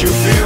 you feel.